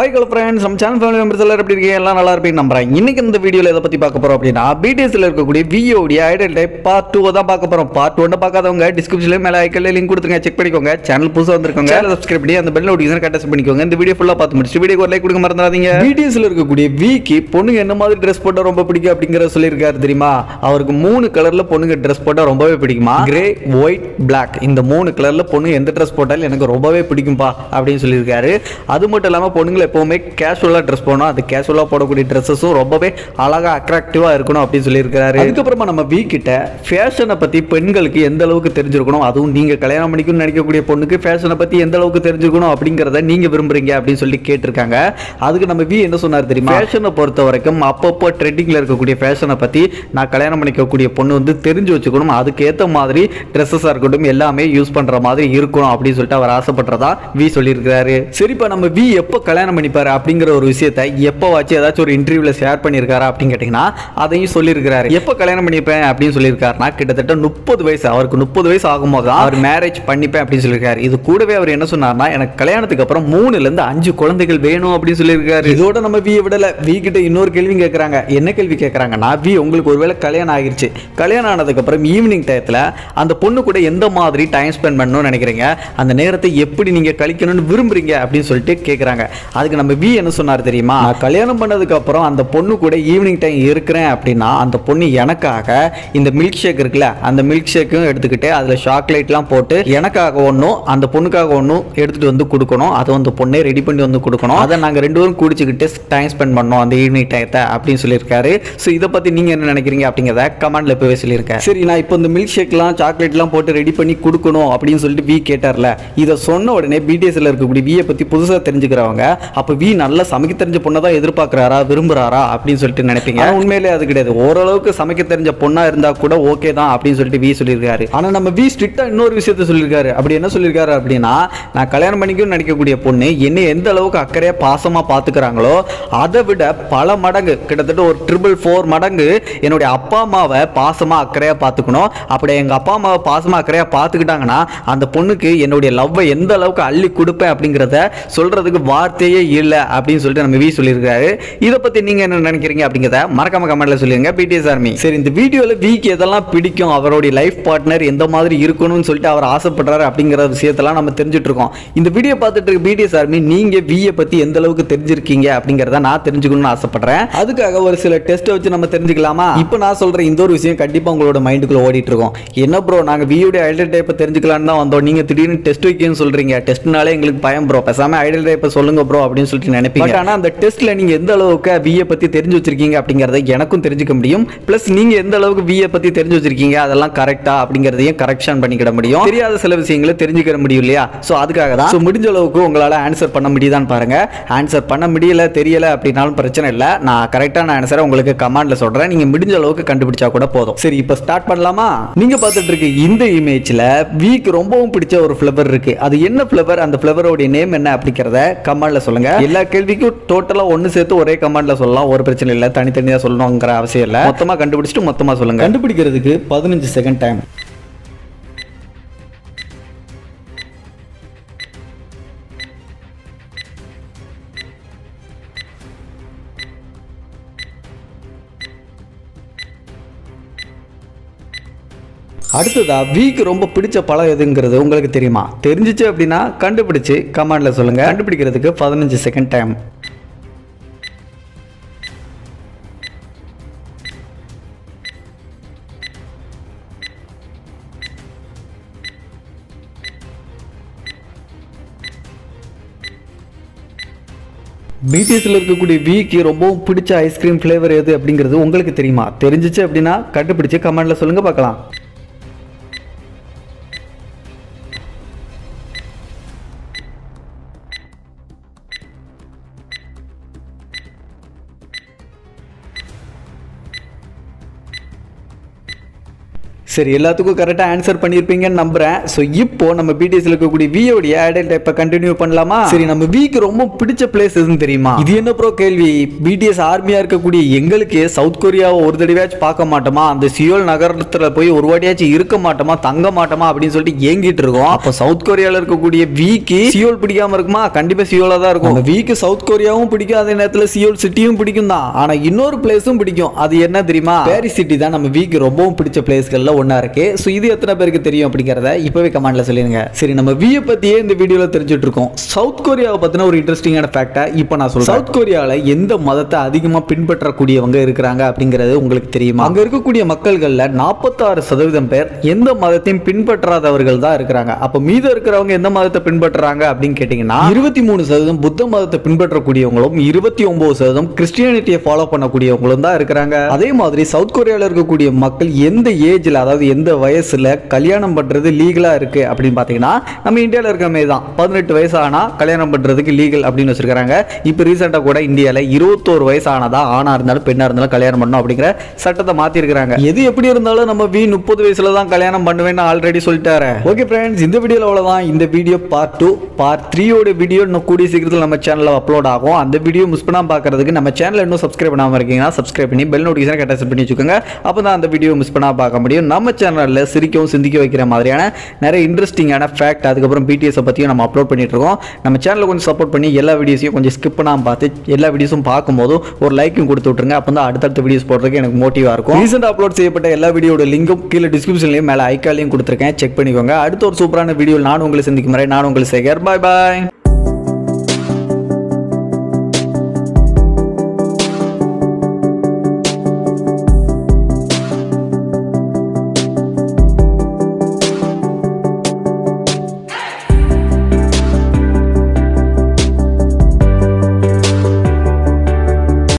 Hi கல் friends நம்ம channel family members எல்லாரும் எப்படி இருக்கீங்க? எல்லாம் நல்லா இருப்பீங்க நம்புறேன். இன்னைக்கு இந்த வீடியோவில் எதை பற்றி பார்க்க போகிறோம் அப்படின்னா பிடிஎஸ்ல இருக்கக்கூடிய விஓடைய ஐடல் டைப் பார்ட் டூ தான் பார்க்க போகிறோம் பார்ட் ஒன்று பார்க்காதவங்க டிஸ்கிரிப்ஷனில் மேலே ஐக்கல்ல லிங்க் கொடுத்துருங்க செக் பண்ணிக்கோங்க. சேனல் புதுசாக வந்திருக்கோங்க சப்ஸ்கிரைப் பண்ணி அந்த பெல் நோட்டிஃபிகேஷன் கட்டஸ் பண்ணிக்கோங்க. இந்த வீடியோ ஃபுல்லாக பார்த்து முடிச்சு வீடியோ ஒரு லைக் கொடுக்க மறந்துடாதீங்க. பிடிஎஸ்ல இருக்கக்கூடிய விக்கு பொண்ணுங்க என்ன மாதிரி ட்ரெஸ் போட்டால் ரொம்ப பிடிக்கும் அப்படிங்கிற சொல்லியிருக்காரு தெரியுமா? அவருக்கு மூணு கலரில் பொண்ணுங்க ட்ரெஸ் போட்டால் ரொம்பவே பிடிக்குமா? கிரே ஒயிட் பிளாக் இந்த மூணு கலரில் பொண்ணு எந்த ட்ரெஸ் போட்டாலும் எனக்கு ரொம்பவே பிடிக்கும்பா அப்படின்னு சொல்லியிருக்காரு. அது மட்டும் இல்லாமல் பொண்ணுங்களை எப்போவுமே கேஷுவலாக ட்ரெஸ் போடணும். அது கேஷுவலாக போடக்கூடிய ட்ரெஸ்ஸஸும் ரொம்பவே அழகாக அட்ராக்டிவாக இருக்கணும் அப்படின்னு சொல்லியிருக்காரு அதுக்கப்புறமா நம்ம வீ கிட்ட ஃபேஷனை பற்றி பெண்களுக்கு எந்த அளவுக்கு தெரிஞ்சிருக்கணும்? அதுவும் நீங்கள் கல்யாணம் பண்ணிக்கணும்னு நினைக்கக்கூடிய பொண்ணுக்கு ஃபேஷனை பற்றி எந்த அளவுக்கு தெரிஞ்சுக்கணும் அப்படிங்கிறத நீங்கள் விரும்புறீங்க அப்படின்னு சொல்லி கேட்டிருக்காங்க. அதுக்கு நம்ம வி என்ன சொன்னார் தெரியுமா? ஃபேஷனை பொறுத்த வரைக்கும் அப்பப்போ ட்ரெண்டிங்கில் இருக்கக்கூடிய ஃபேஷனை பற்றி நான் கல்யாணம் பண்ணிக்கக்கூடிய பொண்ணு வந்து தெரிஞ்சு வச்சுக்கணும். அதுக்கு ஏற்ற மாதிரி ட்ரெஸ்ஸஸாக இருக்கட்டும் எல்லாமே யூஸ் பண்ணுற மாதிரி இருக்கணும் அப்படின்னு சொல்லிட்டு அவர் ஆசைப்படுறதா வி சொல்லியிருக்கிறாரு. சரிப்பா நம்ம வி எப்போ கல்யாணம் பண்ணிப்பாரு அப்படிங்கிற ஒரு விஷயத்தை எப்போ வச்சு ஏதாச்சும் ஒரு இன்டர்வியூவில் ஷேர் பண்ணியிருக்காரா அப்படின்னு கேட்டிங்கன்னா அதையும் சொல்லியிருக்கிறாரு. எப்போ கல்யாணம் பண்ணிப்பேன் அப்படின்னு சொல்லியிருக்காருனா கிட்டத்தட்ட முப்பது வயசு அவருக்கு முப்பது வயசு ஆகும்போது தான் அவர் மேரேஜ் பண்ணிப்பேன் அப்படின்னு சொல்லியிருக்காரு. இது கூடவே அவர் என்ன சொன்னார்னா எனக்கு கல்யாணத்துக்கு அப்புறம் மூணுலேருந்து அஞ்சு குழந்தைகள் வேணும் அப்படின்னு சொல்லியிருக்காரு. இதோட நம்ம வி விடலை. வி கிட்ட இன்னொரு கேள்வி கேட்குறாங்க என்ன கேள்வி கேட்குறாங்கன்னா வி உங்களுக்கு ஒருவேளை கல்யாணம் ஆகிருச்சு. கல்யாணம் ஆனதுக்கப்புறம் ஈவினிங் டயத்தில் அந்த பொண்ணு கூட எந்த மாதிரி டைம் ஸ்பெண்ட் பண்ணணும்னு நினைக்கிறீங்க? அந்த நேரத்தை எப்படி நீங்கள் கழிக்கணும்னு விரும்புறீங்க அப்படின்னு சொல்லிட்டு கேட்குறாங்க அதுக்கு நம்ம வி என்ன சொன்னார் தெரியுமா? நான் கல்யாணம் பண்ணதுக்கு அப்புறம் அந்த பொண்ணு கூட ஈவினிங் டைம் இருக்கிறேன் அப்படின்னா அந்த பொண்ணு எனக்காக இந்த மில்க் ஷேக் இருக்குல்ல அந்த மில்க் ஷேக்கும் எடுத்துக்கிட்டு அதில் சாக்லேட்லாம் போட்டு எனக்காக ஒன்றும் அந்த பொண்ணுக்காக ஒன்றும் எடுத்துகிட்டு வந்து கொடுக்கணும். அதை வந்து பொண்ணே ரெடி பண்ணி வந்து கொடுக்கணும். அதை நாங்கள் ரெண்டு பேரும் குடிச்சுக்கிட்டு டைம் ஸ்பெண்ட் பண்ணோம் அந்த ஈவினிங் டயத்தை அப்படின்னு சொல்லியிருக்காரு. ஸோ இதை பற்றி நீங்கள் என்ன நினைக்கிறீங்க அப்படிங்கிறத கமெண்ட்ல போய் சொல்லியிருக்கேன் சரி நான் இப்போ இந்த மில்க் ஷேக்லாம் சாக்லேட்லாம் போட்டு ரெடி பண்ணி கொடுக்கணும் அப்படின்னு சொல்லிட்டு வி கேட்டார்ல. இதை சொன்ன உடனே பிடிஎஸ்ல இருக்கக்கூடிய வியை பற்றி புதுசாக தெரிஞ்சுக்கிறவங்க அப்போ வி நல்லா சமைக்க தெரிஞ்ச பொண்ணை தான் எதிர்பார்க்குறாரா விரும்புகிறாரா அப்படின்னு சொல்லிட்டு நினைப்பீங்க. ஆனா உண்மையிலே அது கிடையாது. ஓரளவுக்கு சமைக்க தெரிஞ்ச பொண்ணாக இருந்தால் கூட ஓகே தான் அப்படின்னு சொல்லிட்டு வி சொல்லியிருக்காரு. ஆனால் நம்ம வி ஸ்ட்ரிக்டாக இன்னொரு விஷயத்த சொல்லியிருக்காரு. அப்படி என்ன சொல்லியிருக்காரு அப்படின்னா நான் கல்யாணம் பண்ணிக்கும் நடிக்கக்கூடிய பொண்ணு என்னை எந்த அளவுக்கு அக்கறையாக பாசமாக பார்த்துக்கிறாங்களோ அதை விட பல மடங்கு கிட்டத்தட்ட ஒரு ட்ரிபிள் ஃபோர் மடங்கு என்னுடைய அப்பா அம்மாவை பாசமாக அக்கறையாக பார்த்துக்கணும் அப்படி எங்கள் அப்பா அம்மாவை பாசமாக அக்கறையாக பார்த்துக்கிட்டாங்கன்னா அந்த பொண்ணுக்கு என்னுடைய லவ்வை எந்த அளவுக்கு அள்ளி கொடுப்பேன் அப்படிங்கிறத சொல்கிறதுக்கு வார்த்தையே இல்லை அப்படின்னு சொல்லிட்டு நம்ம வி சொல்லியிருக்காரு. இதை பத்தி நீங்க என்ன நினைக்கிறீங்க அப்படிங்கிறத மறக்காம கமெண்ட்ல சொல்லிடுங்க பிடிஎஸ் ஆர்மி சரி இந்த வீடியோவில் விக்கு எதெல்லாம் பிடிக்கும்? அவருடைய லைஃப் பார்ட்னர் எந்த மாதிரி இருக்கணும்னு சொல்லிட்டு அவர் ஆசைப்படுறாரு அப்படிங்கிற விஷயத்தெல்லாம் நம்ம தெரிஞ்சுட்டு இருக்கோம் இந்த வீடியோ பார்த்துட்டு இருக்க பிடிஎஸ் ஆர்மி நீங்க வியை பத்தி எந்த அளவுக்கு தெரிஞ்சிருக்கீங்க அப்படிங்கிறத நான் தெரிஞ்சுக்கணும்னு ஆசைப்படுறேன். அதுக்காக ஒரு சில டெஸ்ட்டை வச்சு நம்ம தெரிஞ்சுக்கலாமா? இப்போ நான் சொல்ற இந்த ஒரு விஷயம் கண்டிப்பா உங்களோட மைண்டுக்குள்ள ஓடிட்டு இருக்கோம் என்ன ப்ரோ நாங்க வியோடைய ஐடல் டைப்பை தெரிஞ்சுக்கலாம்னு தான் வந்தோம். நீங்க திடீர்னு டெஸ்ட் வைக்கணும்னு சொல்றீங்க. டெஸ்ட்னாலே எங்களுக்கு பயம் ப்ரோ பேசாம ஐடல் டைப்பை சொல்லுங்க ப்ரோ அப்படின்னு சொல்லிட்டு நினைப்பீங்க. ஆனா அந்த டெஸ்ட்ல நீங்க எந்த அளவுக்கு விஏ பத்தி தெரிஞ்சு வச்சிருக்கீங்க அப்படிங்கறத எனக்கும் தெரிஞ்சுக்க முடியும். பிளஸ் நீங்க எந்த அளவுக்கு விஏ பத்தி தெரிஞ்சு வச்சிருக்கீங்க அதெல்லாம் கரெக்டா அப்படிங்கறதையும் கரெக்ஷன் பண்ணிக்கிட முடியும். தெரியாத சில விஷயங்களை தெரிஞ்சுக்கிற முடியும் இல்லையா? சோ அதுக்காக தான். So, முடிஞ்ச அளவுக்கு உங்களால ஆன்சர் பண்ண முடியுதான்னு பாருங்க. ஆன்சர் பண்ண முடியல தெரியல அப்படின்னாலும் பிரச்சனை இல்ல. நான் கரெக்டான ஆன்சரை உங்களுக்கு கமாண்டில் சொல்றேன். நீங்க முடிஞ்ச அளவுக்கு கண்டுபிடிச்சா கூட போதும். சரி இப்போ ஸ்டார்ட் பண்ணலாமா? நீங்க பார்த்துட்டு இருக்க இந்த இமேஜ்ல வீக் ரொம்பவும் பிடிச்ச ஒரு ஃப்ளவர் இருக்கு. அது என்ன ஃப்ளவர் அந்த ஃப்ளவரோட நேம் என்ன அப்படிங்கறத சொல்லுங்கள் சொல்லுங்க. எல்லா கேள்விக்கும் டோட்டலா ஒன்னு சேர்த்து ஒரே கமெண்ட்ல சொல்லலாம். ஒரு பிரச்சனை இல்ல. தனித்தனியா சொல்லணுங்கிற அவசியம் இல்ல. மொத்தமா கண்டுபிடிச்சிட்டு மொத்தமா சொல்லுங்க. கண்டுபிடிக்கிறதுக்கு பதினஞ்சு செகண்ட் டைம் அடுத்ததா வீக் ரொம்ப பிடிச்ச பழம் எதுங்கிறது உங்களுக்கு தெரியுமா? தெரிஞ்சிச்சு அப்படின்னா கண்டுபிடிச்சு கமெண்ட்ல சொல்லுங்க. கண்டுபிடிக்கிறதுக்கு பதினஞ்சு செகண்ட் டைம் பிடிஎஸ்ல இருக்கக்கூடிய வீக்கு ரொம்பவும் பிடிச்ச ஐஸ்கிரீம் ஃப்ளேவர் எது அப்படிங்கிறது உங்களுக்கு தெரியுமா? தெரிஞ்சிச்சு அப்படின்னா கண்டுபிடிச்சு கமெண்ட்ல சொல்லுங்க பார்க்கலாம். சரி எல்லாத்துக்கும் கரெக்டாக ஆன்சர் பண்ணியிருப்பீங்கன்னு நம்புறேன். ஸோ இப்போ நம்ம பிடிஎஸ்ல இருக்கக்கூடிய வியோடைய ஐடல் டைப்பை கண்டினியூ பண்ணலாமா? சரி நம்ம விக்கு ரொம்ப பிடிச்ச பிளேஸ் எதுன்னு தெரியுமா? இது என்ன ப்ரோ கேள்வி? பிடிஎஸ் ஆர்மியா இருக்கக்கூடிய எங்களுக்கு சவுத் கொரியாவை ஒரு தடவையாச்சும் பார்க்க மாட்டோமா? அந்த சியோல் நகரத்துல போய் ஒரு வாட்டியாச்சும் இருக்க மாட்டோமா? தங்க மாட்டோமா? அப்படின்னு சொல்லிட்டு ஏங்கிட்டு இருக்கோம். அப்போ சவுத் கொரியால இருக்கக்கூடிய வீக்கு சியோல் பிடிக்காம இருக்குமா? கண்டிப்பா சியோலா தான் இருக்கும். அந்த வீக்கு சவுத் கொரியாவும் பிடிக்கும். அதே நேரத்தில் சியோல் சிட்டியும் பிடிக்கும் தான் ஆனா இன்னொரு பிளேஸும் பிடிக்கும். அது என்ன தெரியுமா? பேரிஸ் சிட்டி தான் நம்ம வீக்கு ரொம்பவும் பிடிச்ச பிளேஸ்கள்ல ஒன்றா இருக்குது ஸோ இது எத்தனை பேருக்கு தெரியும் அப்படிங்கிறத இப்போவே கமெண்ட்ல சொல்லிடுங்க. சரி நம்ம வியை பற்றியே இந்த வீடியோவில் தெரிஞ்சுட்டு இருக்கோம். சவுத் கொரியாவை பற்றின ஒரு இன்ட்ரெஸ்டிங்கான ஃபேக்டை இப்போ நான் சொல்கிறேன் சவுத் கொரியாவில் எந்த மதத்தை அதிகமா பின்பற்றக்கூடியவங்க இருக்கிறாங்க அப்படிங்கிறது உங்களுக்கு தெரியுமா? அங்க இருக்கக்கூடிய மக்கள்களில் நாற்பத்தாறு சதவீதம் பேர் எந்த மதத்தையும் பின்பற்றாதவர்கள் தான் இருக்கிறாங்க. அப்போ மீதம் இருக்கிறவங்க எந்த மதத்தை பின்பற்றுறாங்க அப்படின்னு கேட்டீங்கன்னா இருபத்தி மூணு சதவீதம் புத்த மதத்தை பின்பற்றக்கூடியவங்களும் இருபத்தி ஒன்பது சதவீதம் கிறிஸ்டியானிட்டியை ஃபாலோ பண்ணக்கூடியவங்களும் தான் இருக்கிறாங்க. அதே மாதிரி சவுத் கொரியாவில் இருக்கக்கூடிய மக்கள் எந்த ஏஜில் அதாவது அதாவது எந்த வயசில் கல்யாணம் பண்ணுறது லீகலாக இருக்குது அப்படின்னு பார்த்தீங்கன்னா நம்ம இந்தியாவில் இருக்கிற மாதிரி தான். பதினெட்டு வயசு கல்யாணம் பண்ணுறதுக்கு லீகல் அப்படின்னு வச்சுருக்காங்க இப்போ ரீசெண்டாக கூட இந்தியாவில் இருபத்தோரு வயசு ஆனதா இருந்தாலும் பெண்ணாக இருந்தாலும் கல்யாணம் பண்ணணும் அப்படிங்கிற சட்டத்தை மாற்றிருக்கிறாங்க எது எப்படி இருந்தாலும் நம்ம வி முப்பது வயசுல தான் கல்யாணம் பண்ணுவேன்னு ஆல்ரெடி சொல்லிட்டாரு. ஓகே ஃப்ரெண்ட்ஸ் இந்த வீடியோவில் அவ்வளோதான் இந்த வீடியோ பார்ட் டூ பார்ட் த்ரீயோட வீடியோ இன்னும் கூடிய சீக்கிரத்தில் நம்ம சேனலில் அப்லோட் ஆகும். அந்த வீடியோ மிஸ் பண்ணாமல் பார்க்குறதுக்கு நம்ம சேனல் இன்னும் சப்ஸ்கிரைப் பண்ணாமல் இருக்கீங்கன்னா சப்ஸ்கிரைப் பண்ணி பெல் நோட்டிஃபிகேஷன் கரெக்டாக பண்ணி வச்சுக்கோங்க. அப்போ தான் அந்த வீடியோ மிஸ் பண்ணால் பார்க்க முடியும். நம்ம சேனலில் சிரிக்கவும் சிந்திக்க வைக்கிற மாதிரியான நிறைய இன்ட்ரெஸ்டிங்கான ஃபேக்ட் அதுக்கப்புறம் பிடிஎஸை பற்றியும் நம்ம அப்லோட் பண்ணிட்டு இருக்கோம். நம்ம சேனலை கொஞ்சம் சப்போர்ட் பண்ணி எல்லா வீடியோஸையும் கொஞ்சம் ஸ்கிப் பண்ணாமல் பார்த்து எல்லா வீடியோஸும் பார்க்கும்போது ஒரு லைக்கும் கொடுத்து விட்ருங்க அப்போ தான் அடுத்தடுத்த வீடியோஸ் போடுறதுக்கு எனக்கு மோட்டிவாக இருக்கும். ரீசெண்டாக அப்லோட் செய்யப்பட்ட எல்லா வீடியோட லிங்கும் கீழே டிஸ்கிரிப்ஷன்லையும் மேலே ஐக்காலையும் கொடுத்துருக்கேன். செக் பண்ணிக்கோங்க. அடுத்த ஒரு சூப்பரான வீடியோ நான் உங்களை சந்திக்கும் வரை நான் உங்களை சேகர் பாய் பாய்